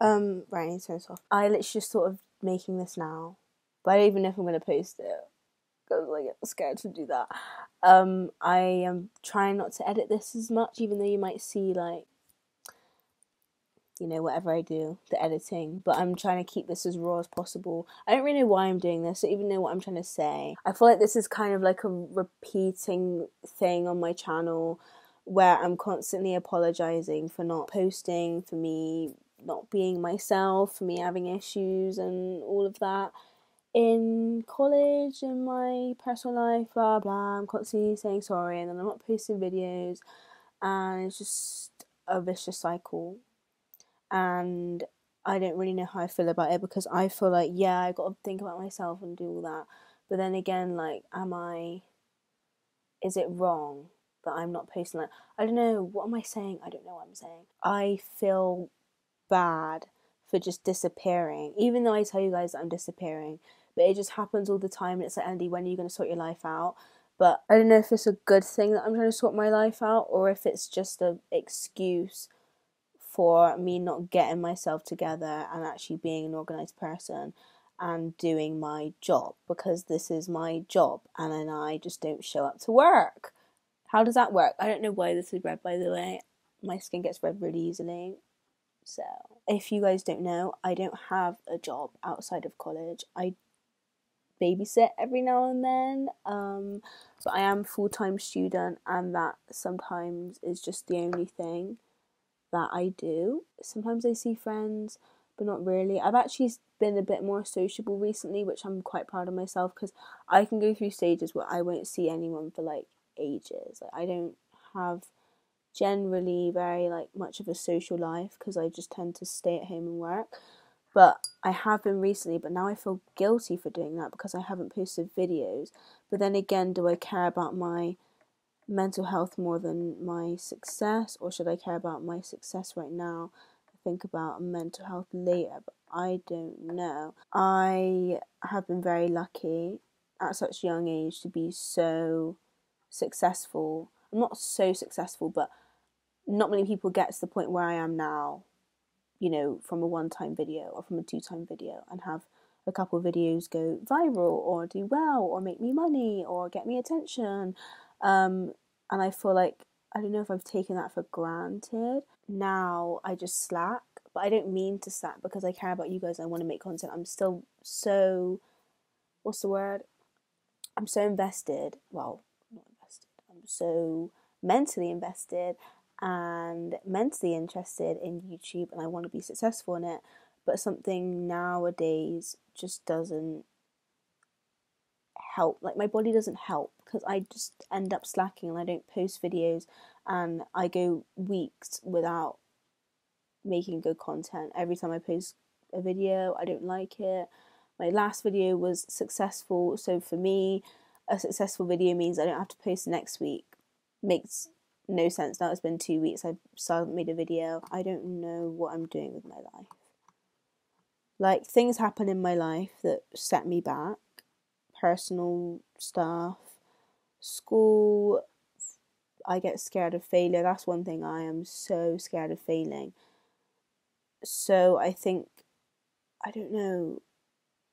Um, right, I need to turn this off. I literally just sort of making this now, but I don't even know if I'm gonna post it because I get scared to do that. Um, I am trying not to edit this as much, even though you might see like, you know, whatever I do, the editing. But I'm trying to keep this as raw as possible. I don't really know why I'm doing this, or even know what I'm trying to say. I feel like this is kind of like a repeating thing on my channel where I'm constantly apologizing for not posting, for me not being myself, me having issues and all of that. In college, in my personal life, blah blah, I'm constantly saying sorry and then I'm not posting videos, and it's just a vicious cycle. And I don't really know how I feel about it because I feel like, yeah, I got to think about myself and do all that. But then again, like, am I, is it wrong that I'm not posting that? I don't know. What am I saying? I don't know what I'm saying. I feel bad for just disappearing, even though I tell you guys I'm disappearing. But it just happens all the time. And it's like, Andy, when are you going to sort your life out? But I don't know if it's a good thing that I'm trying to sort my life out or if it's just an excuse for me not getting myself together and actually being an organized person and doing my job because this is my job and then I just don't show up to work. How does that work? I don't know why this is red by the way. My skin gets red really easily. So, if you guys don't know, I don't have a job outside of college. I babysit every now and then, um, but I am full time student, and that sometimes is just the only thing that I do. Sometimes I see friends, but not really. I've actually been a bit more sociable recently, which I'm quite proud of myself because I can go through stages where I won't see anyone for like ages. Like I don't have generally very like much of a social life because I just tend to stay at home and work. But I have been recently, but now I feel guilty for doing that because I haven't posted videos. But then again, do I care about my mental health more than my success, or should I care about my success right now? Think about mental health later, but I don't know. I have been very lucky at such a young age to be so successful. I'm not so successful, but not many people get to the point where I am now, you know, from a one time video or from a two time video and have a couple of videos go viral or do well or make me money or get me attention. Um, and I feel like I don't know if I've taken that for granted. Now I just slack, but I don't mean to slack because I care about you guys. I want to make content. I'm still so, what's the word? I'm so invested. Well, not invested. I'm so mentally invested and mentally interested in YouTube and I want to be successful in it, but something nowadays just doesn't help. Like my body doesn't help because I just end up slacking and I don't post videos and I go weeks without making good content. Every time I post a video, I don't like it. My last video was successful, so for me, a successful video means I don't have to post next week. Makes no sense now. It's been two weeks. I still made a video. I don't know what I'm doing with my life. Like things happen in my life that set me back. Personal stuff, school. I get scared of failure. That's one thing I am so scared of failing. So I think, I don't know.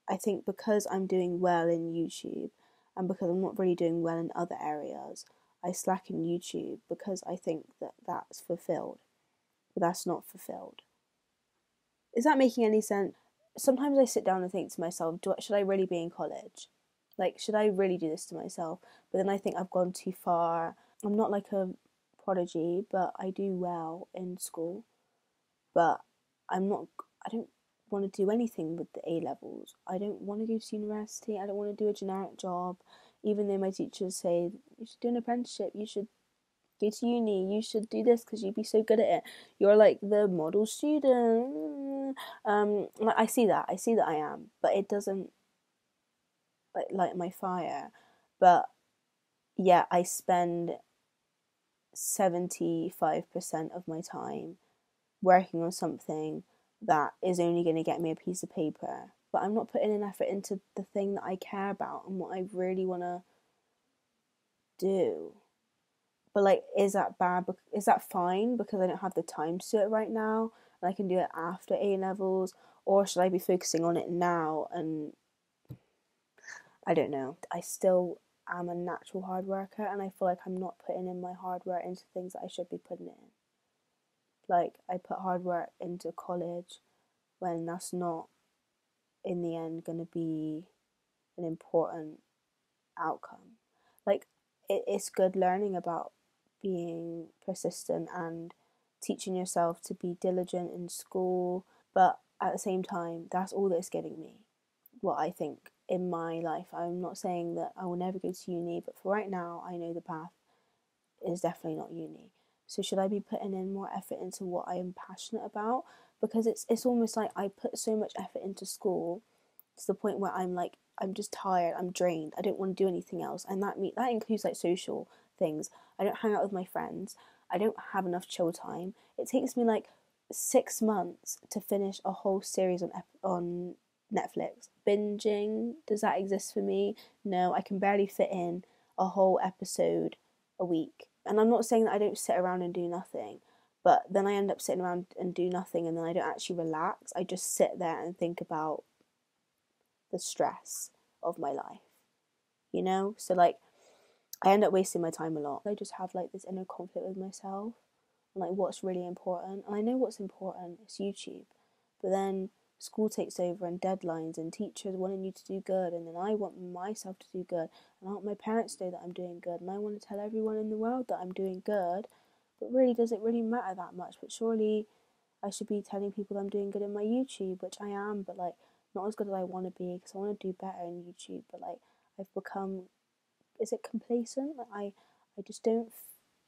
I think because I'm doing well in YouTube and because I'm not really doing well in other areas, I slack in YouTube because I think that that's fulfilled, but that's not fulfilled. Is that making any sense? Sometimes I sit down and think to myself, do, should I really be in college? Like, should I really do this to myself? But then I think I've gone too far. I'm not like a prodigy, but I do well in school. But I'm not, I don't want to do anything with the A levels. I don't want to go to university. I don't want to do a generic job even though my teachers say you should do an apprenticeship, you should go to uni, you should do this because you'd be so good at it. You're like the model student. Um, I see that, I see that I am, but it doesn't like light my fire. But yeah, I spend seventy five percent of my time working on something that is only going to get me a piece of paper but I'm not putting an effort into the thing that I care about and what I really want to do. but like, is that bad? Is that fine because I don't have the time to do it right now and I can do it after A levels? Or should I be focusing on it now? And I don't know. I still am a natural hard worker and I feel like I'm not putting in my hard work into things that I should be putting it in. Like, I put hard work into college when that's not in the end going to be an important outcome. Like, it, it's good learning about being persistent and teaching yourself to be diligent in school, but at the same time, that's all that's getting me. What I think in my life. I'm not saying that I will never go to uni, but for right now, I know the path is definitely not uni. So should I be putting in more effort into what I am passionate about? Because it's it's almost like I put so much effort into school to the point where I'm like I'm just tired, I'm drained, I don't want to do anything else, and that me that includes like social things. I don't hang out with my friends. I don't have enough chill time. It takes me like six months to finish a whole series on on Netflix. Binging, does that exist for me? No, I can barely fit in a whole episode a week. And I'm not saying that I don't sit around and do nothing, but then I end up sitting around and do nothing and then I don't actually relax. I just sit there and think about the stress of my life. You know? So like I end up wasting my time a lot. I just have like this inner conflict with myself and like what's really important. And I know what's important, it's YouTube. But then school takes over and deadlines and teachers wanting you to do good and then I want myself to do good and I want my parents to know that I'm doing good and I want to tell everyone in the world that I'm doing good but really does it really matter that much but surely I should be telling people I'm doing good in my YouTube which I am but like not as good as I want to be because I want to do better in YouTube but like I've become is it complacent like I I just don't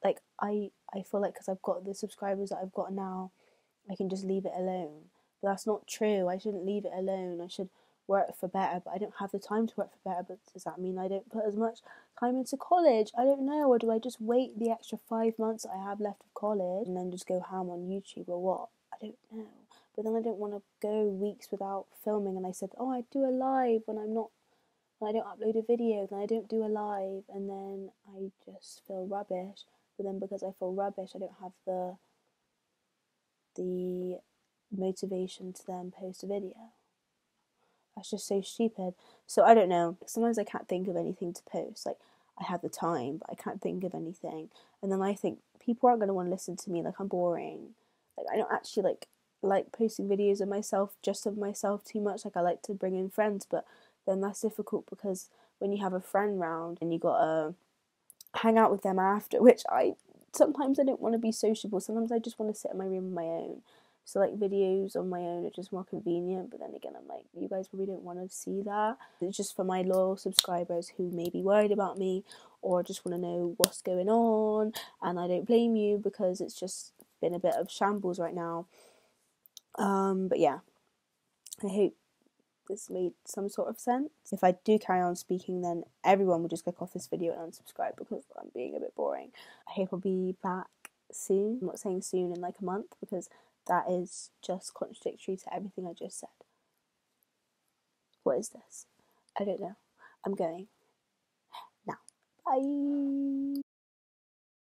like I I feel like because I've got the subscribers that I've got now I can just leave it alone but that's not true. I shouldn't leave it alone. I should work for better, but I don't have the time to work for better. But does that mean I don't put as much time into college? I don't know. Or do I just wait the extra five months I have left of college and then just go ham on YouTube or what? I don't know. But then I don't want to go weeks without filming. And I said, oh, I do a live when I'm not, when I don't upload a video, then I don't do a live, and then I just feel rubbish. But then because I feel rubbish, I don't have the the motivation to then post a video. That's just so stupid. So I don't know. Sometimes I can't think of anything to post. Like I have the time, but I can't think of anything. And then I think people aren't going to want to listen to me. Like I'm boring. Like I don't actually like like posting videos of myself just of myself too much. Like I like to bring in friends, but then that's difficult because when you have a friend round and you gotta hang out with them after, which I sometimes I don't want to be sociable. Sometimes I just want to sit in my room on my own. Like videos on my own are just more convenient, but then again, I'm like, you guys probably don't want to see that. It's just for my loyal subscribers who may be worried about me or just want to know what's going on, and I don't blame you because it's just been a bit of shambles right now. Um, but yeah, I hope this made some sort of sense. If I do carry on speaking, then everyone will just click off this video and unsubscribe because I'm being a bit boring. I hope I'll be back soon. I'm not saying soon in like a month because that is just contradictory to everything I just said. What is this? I don't know. I'm going now. Bye.